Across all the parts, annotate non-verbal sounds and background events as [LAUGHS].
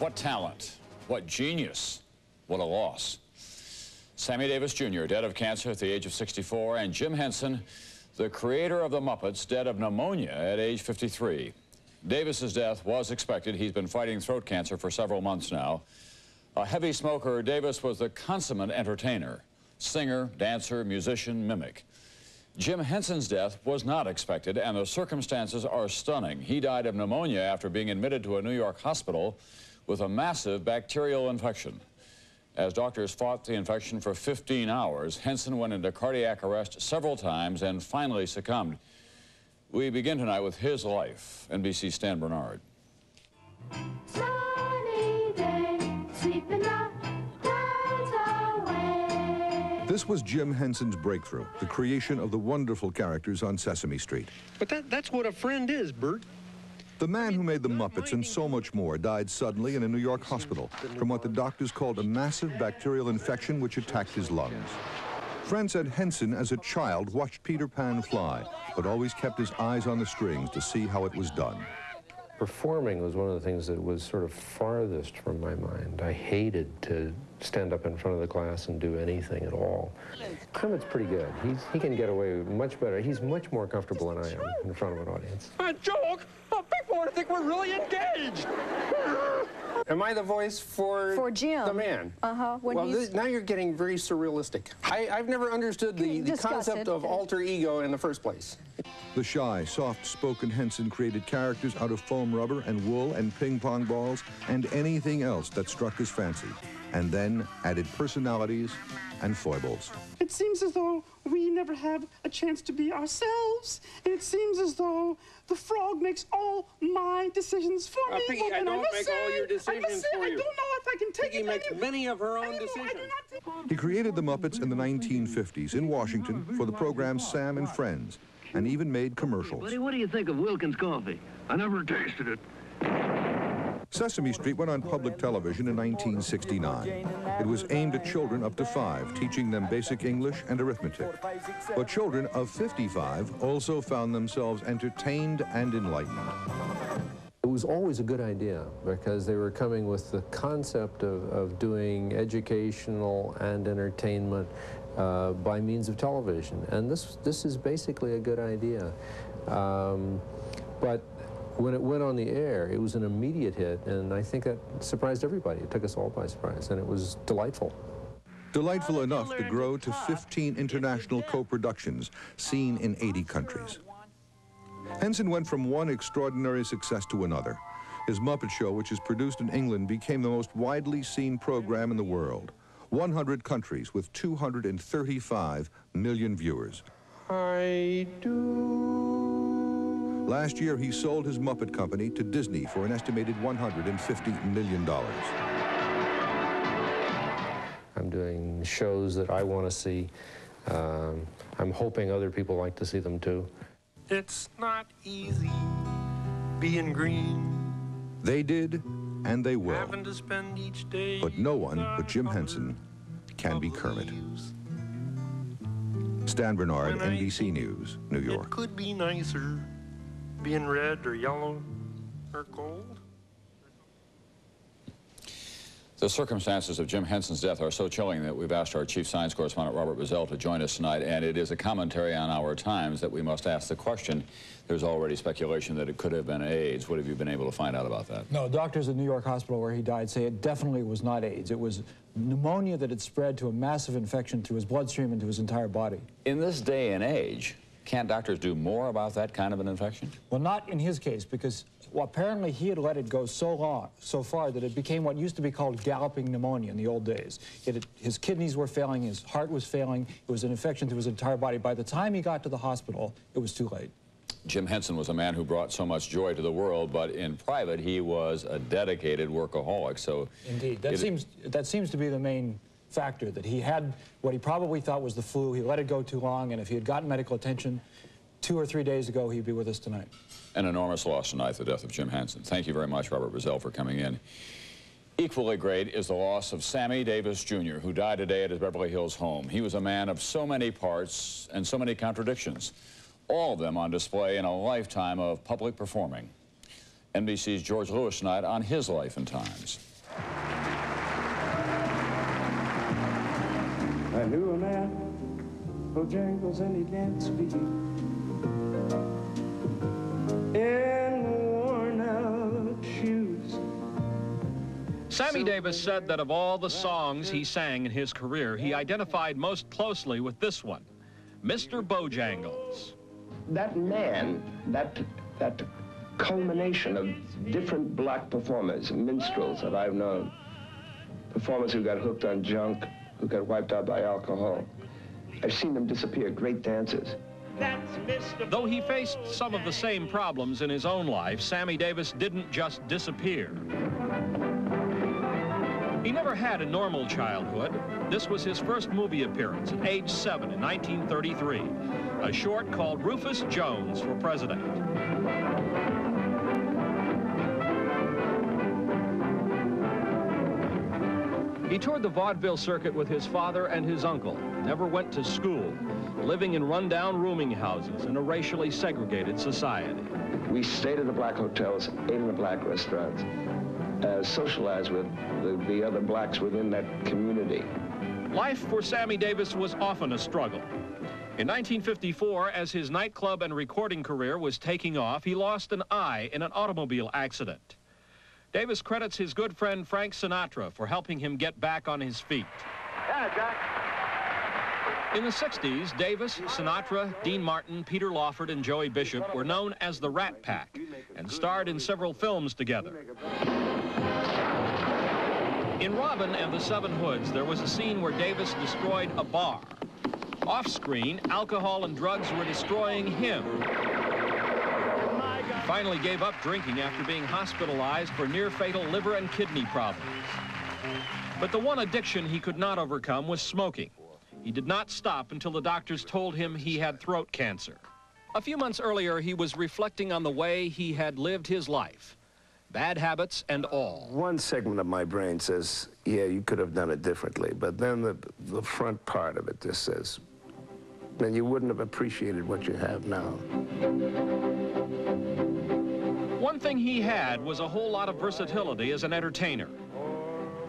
What talent, what genius, what a loss. Sammy Davis Jr., dead of cancer at the age of 64, and Jim Henson, the creator of the Muppets, dead of pneumonia at age 53. Davis's death was expected. He's been fighting throat cancer for several months now. A heavy smoker, Davis was the consummate entertainer, singer, dancer, musician, mimic. Jim Henson's death was not expected, and the circumstances are stunning. He died of pneumonia after being admitted to a New York hospital with a massive bacterial infection. As doctors fought the infection for 15 hours, Henson went into cardiac arrest several times and finally succumbed. We begin tonight with his life. NBC Stan Bernard. This was Jim Henson's breakthrough, the creation of the wonderful characters on Sesame Street. But that, that's what a friend is, Bert. The man who made the Muppets and so much more died suddenly in a New York hospital from what the doctors called a massive bacterial infection which attacked his lungs. Friends said Henson, as a child, watched Peter Pan fly, but always kept his eyes on the strings to see how it was done. Performing was one of the things that was sort of farthest from my mind. I hated to stand up in front of the class and do anything at all. Kermit's pretty good. He's, he can get away much better. He's much more comfortable than I am in front of an audience. A joke? Oh, people want to think we're really engaged. [LAUGHS] Am I the voice for for Jim? The man. Uh huh. Well, this, now you're getting very surrealistic. I, have never understood the, the concept of alter ego in the first place. The shy, soft-spoken Henson created characters out of foam rubber and wool and ping pong balls and anything else that struck his fancy and then added personalities and foibles. It seems as though we never have a chance to be ourselves. And It seems as though the frog makes all my decisions for uh, me. Piggy, I don't make say, all your decisions say, for you. I don't know if I can take Piggy it makes many of her own decisions. He created the Muppets in the 1950s in Washington for the program Sam and Friends, and even made commercials. Buddy, what do you think of Wilkins coffee? I never tasted it. Sesame Street went on public television in 1969. It was aimed at children up to five, teaching them basic English and arithmetic. But children of 55 also found themselves entertained and enlightened. It was always a good idea because they were coming with the concept of, of doing educational and entertainment uh, by means of television. And this, this is basically a good idea. Um, but when it went on the air, it was an immediate hit, and I think that surprised everybody. It took us all by surprise, and it was delightful. Delightful enough to grow to 15 international co-productions seen in 80 countries. Henson went from one extraordinary success to another. His Muppet Show, which is produced in England, became the most widely seen program in the world. 100 countries with 235 million viewers. I do. Last year, he sold his Muppet Company to Disney for an estimated $150 million. I'm doing shows that I want to see. Um, I'm hoping other people like to see them too. It's not easy being green. They did, and they will. But no one but Jim Henson can be Kermit. Stan Bernard, NBC News, New York. It could be nicer being red or yellow or gold? The circumstances of Jim Henson's death are so chilling that we've asked our chief science correspondent, Robert Bazell, to join us tonight, and it is a commentary on our times that we must ask the question. There's already speculation that it could have been AIDS. What have you been able to find out about that? No, doctors at New York Hospital where he died say it definitely was not AIDS. It was pneumonia that had spread to a massive infection through his bloodstream and to his entire body. In this day and age, can't doctors do more about that kind of an infection? Well, not in his case, because well, apparently he had let it go so long, so far, that it became what used to be called galloping pneumonia in the old days. It, his kidneys were failing, his heart was failing, it was an infection to his entire body. By the time he got to the hospital, it was too late. Jim Henson was a man who brought so much joy to the world, but in private, he was a dedicated workaholic, so... Indeed, that, seems, that seems to be the main factor, that he had what he probably thought was the flu. He let it go too long, and if he had gotten medical attention two or three days ago, he'd be with us tonight. An enormous loss tonight, the death of Jim Henson. Thank you very much, Robert Bazell, for coming in. Equally great is the loss of Sammy Davis Jr., who died today at his Beverly Hills home. He was a man of so many parts and so many contradictions, all of them on display in a lifetime of public performing. NBC's George Lewis tonight on his life and times. I knew a man Bojangles and he danced for you. In worn out shoes. Sammy Davis said that of all the songs he sang in his career, he identified most closely with this one, Mr. Bojangles. That man, that, that culmination of different black performers, minstrels that I've known, performers who got hooked on junk, who got wiped out by alcohol. I've seen them disappear, great dancers. Though he faced some of the same problems in his own life, Sammy Davis didn't just disappear. He never had a normal childhood. This was his first movie appearance at age seven in 1933, a short called Rufus Jones for President. He toured the vaudeville circuit with his father and his uncle, never went to school, living in rundown rooming houses in a racially segregated society. We stayed at the black hotels, ate in the black restaurants, uh, socialized with the, the other blacks within that community. Life for Sammy Davis was often a struggle. In 1954, as his nightclub and recording career was taking off, he lost an eye in an automobile accident. Davis credits his good friend Frank Sinatra for helping him get back on his feet. Yeah, Jack. In the 60s, Davis, Sinatra, Dean Martin, Peter Lawford, and Joey Bishop were known as the Rat Pack and starred in several films together. In Robin and the Seven Hoods, there was a scene where Davis destroyed a bar. Off-screen, alcohol and drugs were destroying him. Finally gave up drinking after being hospitalized for near-fatal liver and kidney problems. But the one addiction he could not overcome was smoking. He did not stop until the doctors told him he had throat cancer. A few months earlier, he was reflecting on the way he had lived his life, bad habits and all. One segment of my brain says, yeah, you could have done it differently. But then the, the front part of it just says, then you wouldn't have appreciated what you have now. One thing he had was a whole lot of versatility as an entertainer.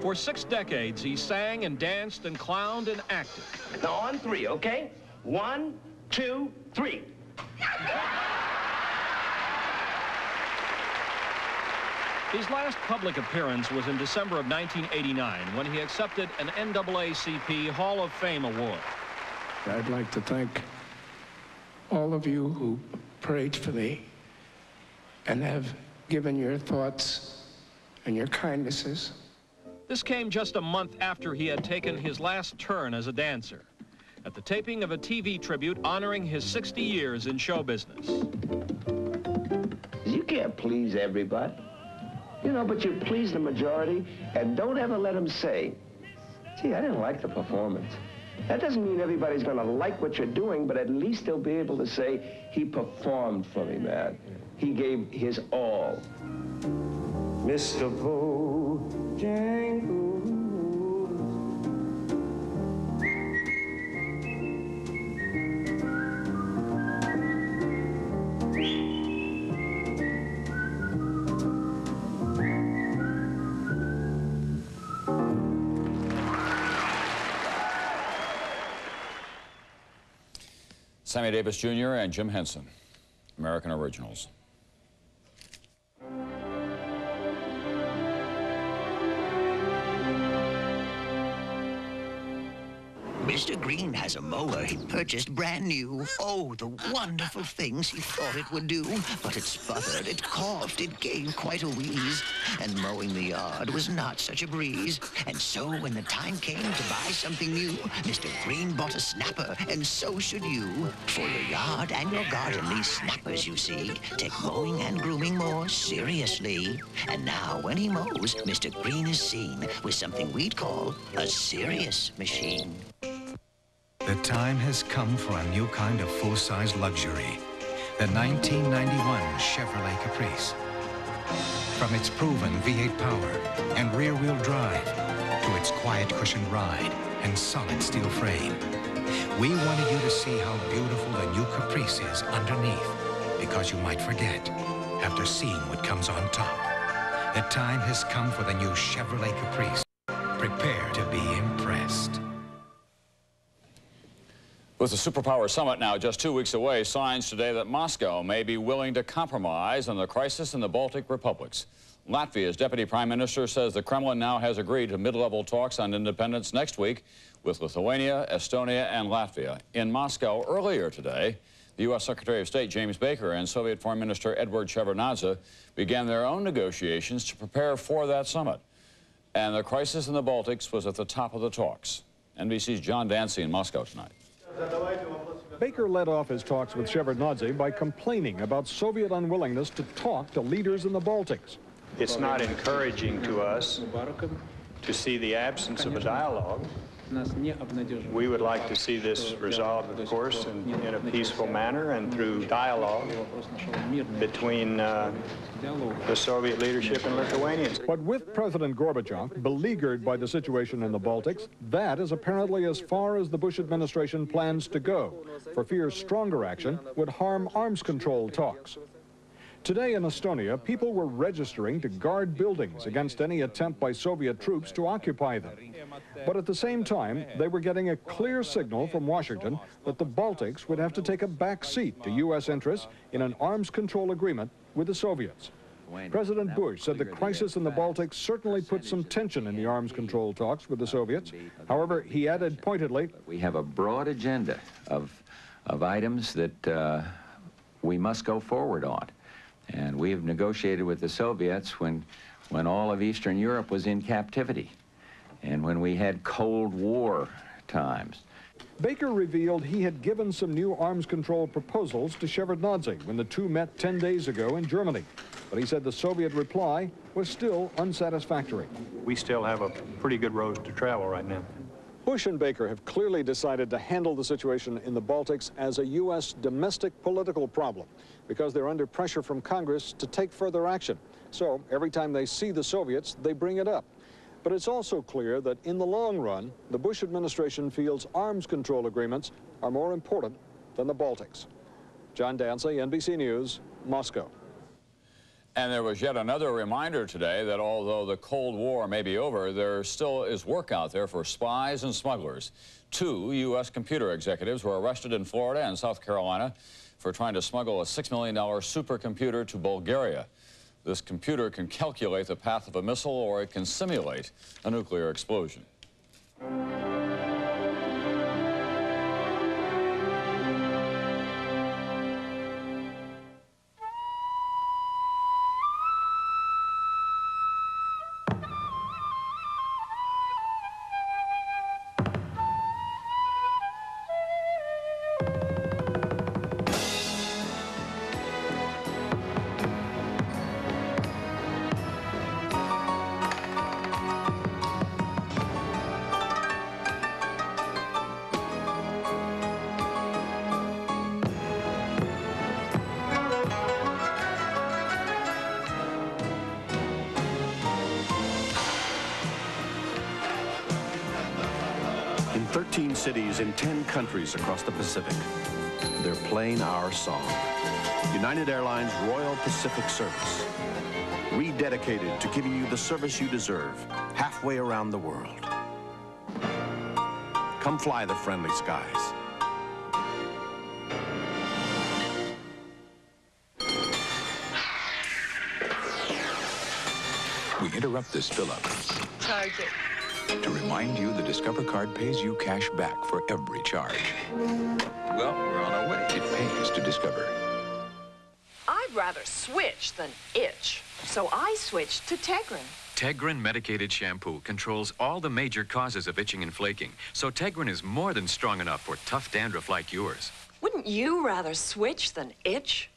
For six decades, he sang and danced and clowned and acted. Now on three, okay? One, two, three. His last public appearance was in December of 1989 when he accepted an NAACP Hall of Fame award. I'd like to thank all of you who prayed for me and have given your thoughts and your kindnesses. This came just a month after he had taken his last turn as a dancer at the taping of a TV tribute honoring his 60 years in show business. You can't please everybody. You know, but you please the majority, and don't ever let them say, gee, I didn't like the performance. That doesn't mean everybody's going to like what you're doing, but at least they'll be able to say, he performed for me, man. He gave his all. Mr. Bojangles. Sammy Davis Jr. and Jim Henson, American Originals. Mr. Green has a mower he purchased brand new. Oh, the wonderful things he thought it would do. But it sputtered, it coughed, it gave quite a wheeze. And mowing the yard was not such a breeze. And so when the time came to buy something new, Mr. Green bought a snapper, and so should you. For your yard and your garden, these snappers, you see, take mowing and grooming more seriously. And now when he mows, Mr. Green is seen with something we'd call a serious machine. The time has come for a new kind of full-size luxury. The 1991 Chevrolet Caprice. From its proven V8 power and rear-wheel drive to its quiet cushioned ride and solid steel frame, we wanted you to see how beautiful the new Caprice is underneath because you might forget. after seeing what comes on top. The time has come for the new Chevrolet Caprice. Prepare to be impressed. With the superpower summit now just two weeks away, signs today that Moscow may be willing to compromise on the crisis in the Baltic republics. Latvia's deputy prime minister says the Kremlin now has agreed to mid-level talks on independence next week with Lithuania, Estonia, and Latvia. In Moscow earlier today, the U.S. Secretary of State James Baker and Soviet Foreign Minister Eduard Shevardnadze began their own negotiations to prepare for that summit. And the crisis in the Baltics was at the top of the talks. NBC's John Dancy in Moscow tonight. Baker led off his talks with Shevardnadze by complaining about Soviet unwillingness to talk to leaders in the Baltics. It's not encouraging to us to see the absence of a dialogue. We would like to see this resolved, of course, in, in a peaceful manner and through dialogue between uh, the Soviet leadership and Lithuanians. But with President Gorbachev beleaguered by the situation in the Baltics, that is apparently as far as the Bush administration plans to go, for fear stronger action would harm arms control talks. Today in Estonia, people were registering to guard buildings against any attempt by Soviet troops to occupy them. But at the same time, they were getting a clear signal from Washington that the Baltics would have to take a back seat to U.S. interests in an arms control agreement with the Soviets. President Bush said the crisis in the Baltics certainly put some tension in the arms control talks with the Soviets. However, he added pointedly, We have a broad agenda of, of items that uh, we must go forward on. And we have negotiated with the Soviets when, when all of Eastern Europe was in captivity and when we had Cold War times. Baker revealed he had given some new arms control proposals to Shevardnadze when the two met 10 days ago in Germany. But he said the Soviet reply was still unsatisfactory. We still have a pretty good road to travel right now. Bush and Baker have clearly decided to handle the situation in the Baltics as a U.S. domestic political problem because they're under pressure from Congress to take further action. So every time they see the Soviets, they bring it up. But it's also clear that in the long run, the Bush administration feels arms control agreements are more important than the Baltics. John Dancy, NBC News, Moscow. And there was yet another reminder today that although the Cold War may be over, there still is work out there for spies and smugglers. Two U.S. computer executives were arrested in Florida and South Carolina for trying to smuggle a $6 million supercomputer to Bulgaria. This computer can calculate the path of a missile or it can simulate a nuclear explosion. In 13 cities in 10 countries across the Pacific, they're playing our song. United Airlines Royal Pacific Service. Rededicated to giving you the service you deserve halfway around the world. Come fly the friendly skies. We interrupt this fill-up Charge it. To remind you the Discover card pays you cash back for every charge. Well, we're on our way. It pays to Discover. I'd rather switch than itch, so I switched to Tegrin. Tegrin medicated shampoo controls all the major causes of itching and flaking, so Tegrin is more than strong enough for tough dandruff like yours. Wouldn't you rather switch than itch?